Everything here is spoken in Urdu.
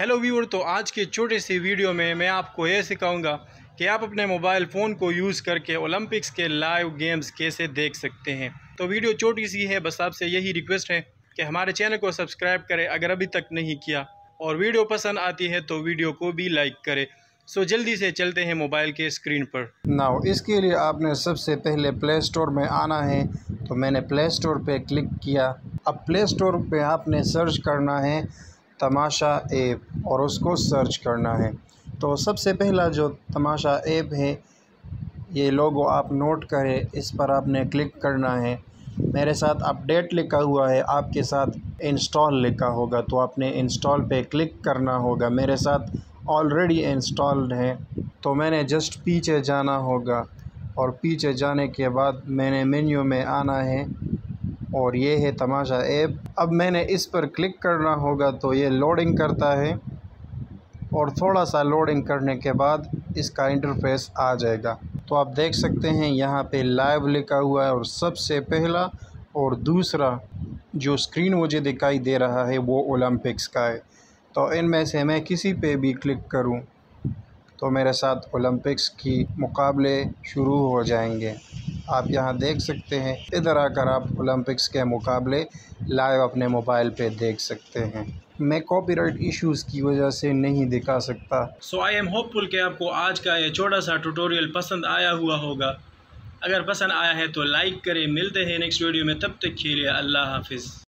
ہیلو ویور تو آج کے چھوٹے سی ویڈیو میں میں آپ کو یہ سکھاؤں گا کہ آپ اپنے موبائل فون کو یوز کر کے اولمپکس کے لائیو گیمز کیسے دیکھ سکتے ہیں۔ تو ویڈیو چھوٹی سی ہے، بس آپ سے یہی ریکویسٹ ہے کہ ہمارے چینل کو سبسکرائب کرے اگر ابھی تک نہیں کیا۔ اور ویڈیو پسند آتی ہے تو ویڈیو کو بھی لائک کرے سو جلدی سے چلتے ہیں موبائل کے اسکرین پر۔ ناؤ اس کے لیے آپ نے سب سے پہلے پلے سٹور میں آنا ہے۔ تو میں نے پلے سٹور پہ کلک کیا۔ اب پلے سٹور پہ آپ نے سرچ کرنا ہے۔ تماشا ایپ اور اس کو سرچ کرنا ہے۔ تو سب سے پہلا جو تماشا ایپ ہے، یہ لوگو آپ نوٹ کریں، اس پر آپ نے کلک کرنا ہے۔ میرے ساتھ اپڈیٹ لکھا ہوا ہے، آپ کے ساتھ انسٹال لکھا ہوگا، تو آپ نے انسٹال پہ کلک کرنا ہوگا۔ میرے ساتھ آلریڈی انسٹالڈ ہے تو میں نے جسٹ پیچھے جانا ہوگا۔ اور پیچھے جانے کے بعد میں نے مینیو میں آنا ہے۔ اور یہ ہے تماشا ایپ۔ اب میں نے اس پر کلک کرنا ہوگا تو یہ لوڈنگ کرتا ہے اور تھوڑا سا لوڈنگ کرنے کے بعد اس کا انٹرفیس آ جائے گا۔ تو آپ دیکھ سکتے ہیں یہاں پہ لائیو لکھا ہوا ہے اور سب سے پہلا اور دوسرا جو اسکرین مجھے دکھائی دے رہا ہے وہ اولمپکس کا ہے۔ تو ان میں سے میں کسی پہ بھی کلک کروں تو میرے ساتھ اولمپکس کی مقابلے شروع ہو جائیں گے۔ آپ یہاں دیکھ سکتے ہیں۔ ادھر آ کر آپ اولمپکس کے مقابلے لائیو اپنے موبائل پہ دیکھ سکتے ہیں۔ میں کاپی رائٹ ایشوز کی وجہ سے نہیں دکھا سکتا۔ سو آئی ایم ہوپ فل کہ آپ کو آج کا یہ چھوٹا سا ٹوٹوریل پسند آیا ہوا ہوگا۔ اگر پسند آیا ہے تو لائک کریں۔ ملتے ہیں نیکسٹ ویڈیو میں۔ تب تک کے لیے اللہ حافظ۔